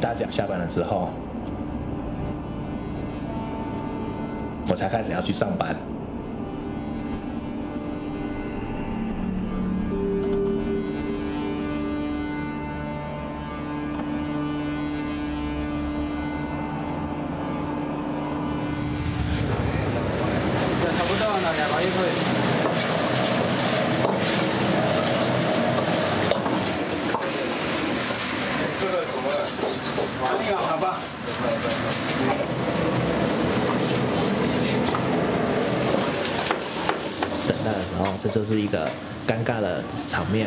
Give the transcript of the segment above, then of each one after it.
大家下班了之后，我才开始要去上班。差不多了，两个月会。这个什么？马力啊，好吧。的时候，这就是一个尴尬的场面。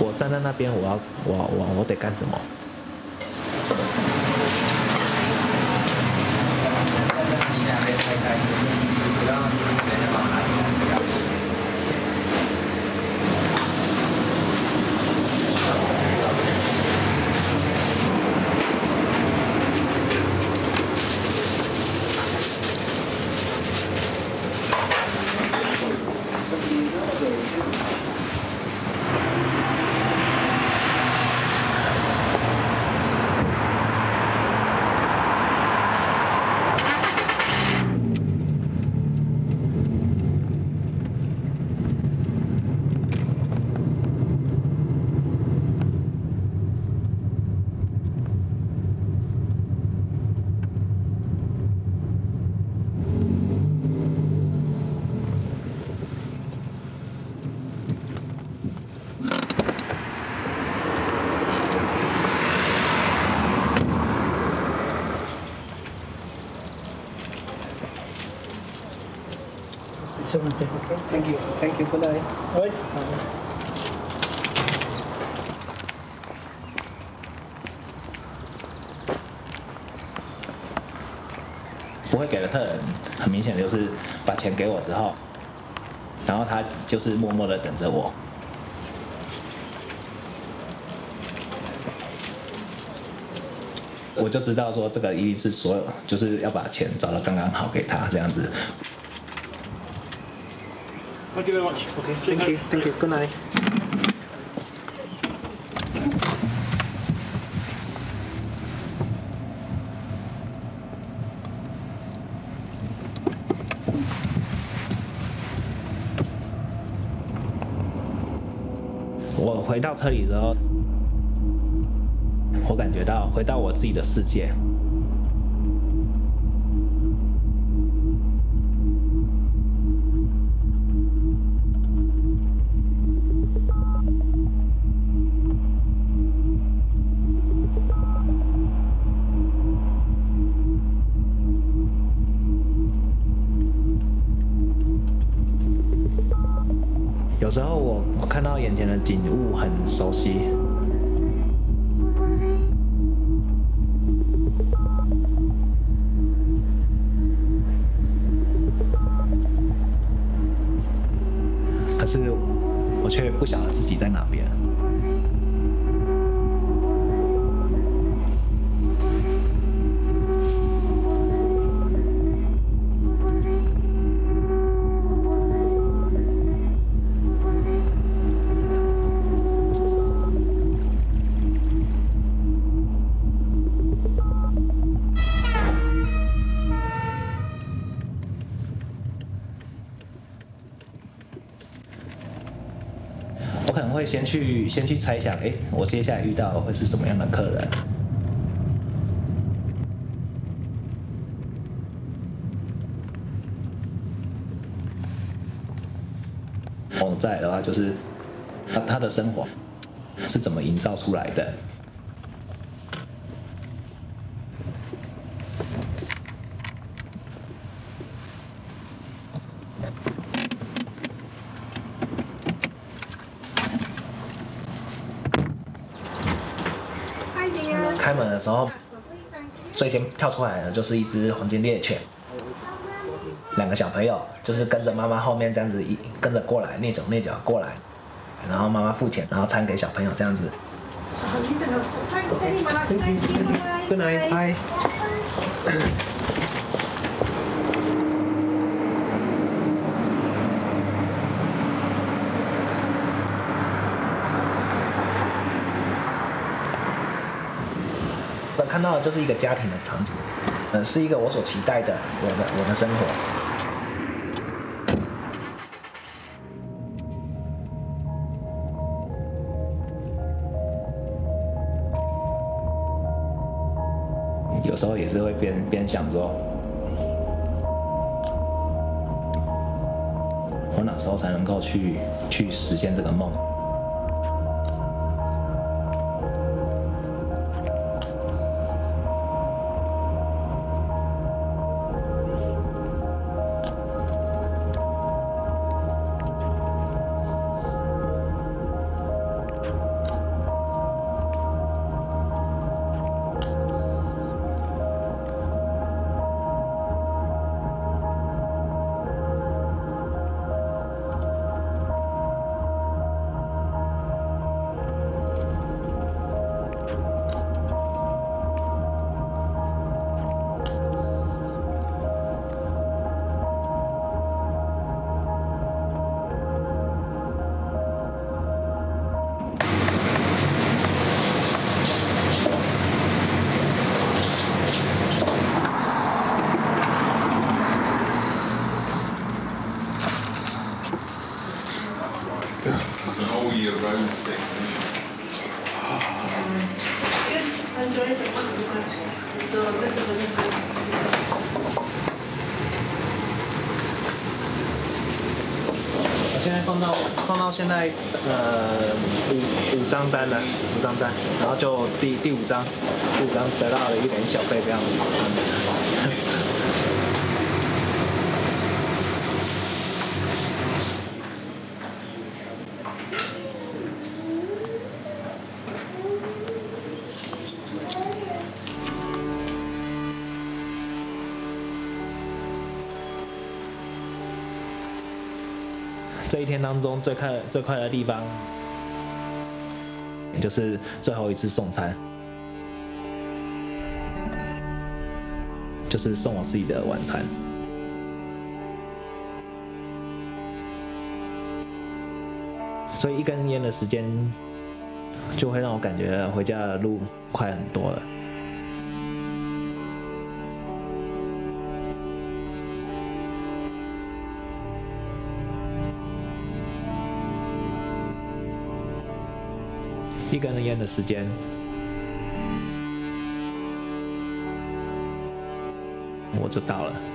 我站在那边，我要我我我得干什么？没问题。OK，Thank you，Thank you，Good night。喂。不会给的客人，很明显就是把钱给我之后，然后他就是默默的等着我。我就知道说这个一定是所有，就是要把钱找到刚刚好给他这样子。Thank you very much. Okay, thank you，Thank you，Good night。我回到车里之后，我感觉到回到我自己的世界。有时候我我看到眼前的景物很熟悉，可是我却不晓得自己在哪边。先去先去猜想，哎，我接下来遇到会是什么样的客人？哦，再的话就是他他的生活是怎么营造出来的？开门的时候，最先跳出来的就是一只黄金猎犬，两个小朋友就是跟着妈妈后面这样子一跟着过来，蹑手蹑脚过来，然后妈妈付钱，然后餐给小朋友这样子。Good night. 我看到的就是一个家庭的场景，呃，是一个我所期待的我的我的生活。有时候也是会边边想说，我哪时候才能够去去实现这个梦放到放到现在呃五五张单了，五张单，然后就第第五张，第五张得到了一点小费这样子。这一天当中最快最快的地方，就是最后一次送餐，就是送我自己的晚餐。所以一根烟的时间，就会让我感觉回家的路快很多了。一根烟的时间，我就到了。